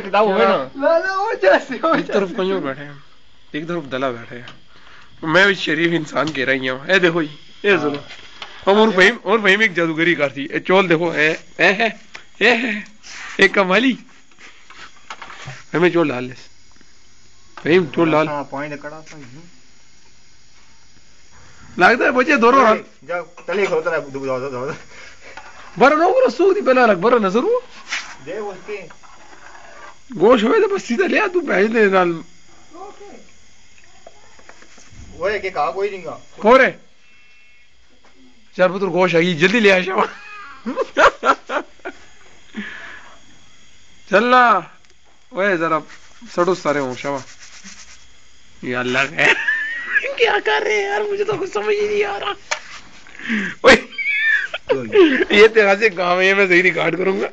किताब हुए ना। ला ला हो जैसे एक तरफ़ कंजूर बैठे हैं एक तरफ़ दला बैठे हैं। मैं भी शरीफ इंसान कह रही हूँ। ए देखो जी ए सुनो। हम और फहीम और फहीम एक जादूगरी करती ए चोल देखो ए ए है ए है एक कमाली। हमें चोल डाल ले। फहीम चोल हाँ पॉइंट कड़ा था लगता है गोश हुए तो बस सीधा ले आ तू पैसे दे नाल। वो है कि कहा कोई नहीं का हो रे चार पुत्र गोश आई जल्दी ले आ शाबा चल ना। ओए जरा सड़ो सारे हो शाबा ये अल्लाह है। क्या कर रहे हैं यार? मुझे तो कुछ समझ ही नहीं आ रहा। ये तेरा से काम है मैं सही रिकॉर्ड करूँगा।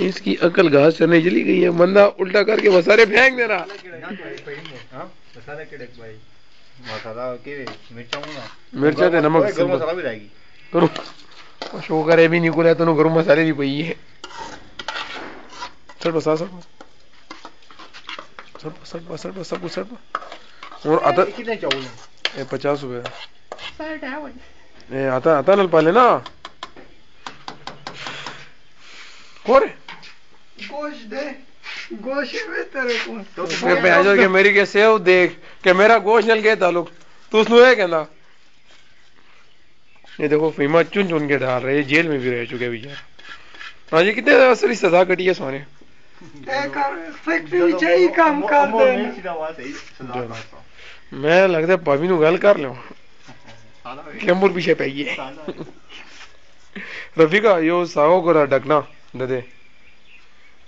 इसकी अकल घास चढ़ने चली गई है बंदा उल्टा करके मसाले फेंक दे रहा मसाला के देख भाई मसाला के मिर्चा ते नमक गरम मसाला भी रहेगी करो। शो करे भी नहीं को तो गरम मसाले भी पई है। सर बसा sir sir sir sir sir सब सर और आता कितने चावल हैं ए पचास रुपए ए आता आता नल पाले ना कोरे गोश दे गोश में तेरे को तो के मेरी के सेव देख के मेरा गोश्त नल के तालुक तू उसनु है कहना ये देखो फीमा चुन चुन के डाल रहे हैं जेल में भी रह चुके बेचारे हाँ जी कितने असली सजा कटी है सोने फैक्ट्री काम कर दे ਮੈਂ ਲੱਗਦਾ ਭਾਵੇਂ ਨੂੰ ਗੱਲ ਕਰ ਲਿਓ ਕੈਮੂਰ ਪਿੱਛੇ ਪੈ ਗਈ ਰਫੀਕਾ ਯੋ ਸਾਗੋ ਕਰਾ ਡਕਣਾ ਦਦੇ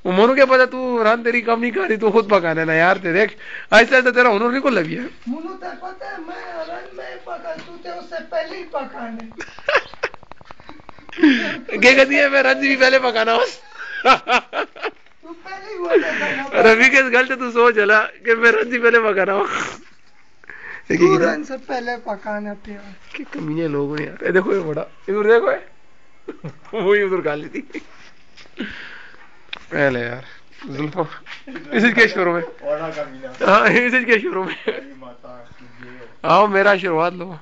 को की मनु क्या पता तू रान तेरी कम नहीं रही तू खुद पकाना ना यार ते देख ऐसे ऐसे तेरा हुनर नहीं को लगी है। मुनु ते पता है मैं रन में पका तू ते उससे पहले ही पकाने। क्या कहती है मैं रंजी भी पहले पकाना बस। तू पहले ही बोला रवि के गलत तू सोच चला कि मैं रंजी पहले पकाना हूँ तू रन से पहले पकाना थे कि कमीने लोग हैं यार। ये देखो ये बड़ा इधर देखो। ये वो ही उधर गाली थी पहले यार जुल्फो। इसी के शुरू में। हाँ इसी के शुरू में। आओ मेरा आशीर्वाद लो।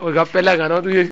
और गप पहला गाना तू ये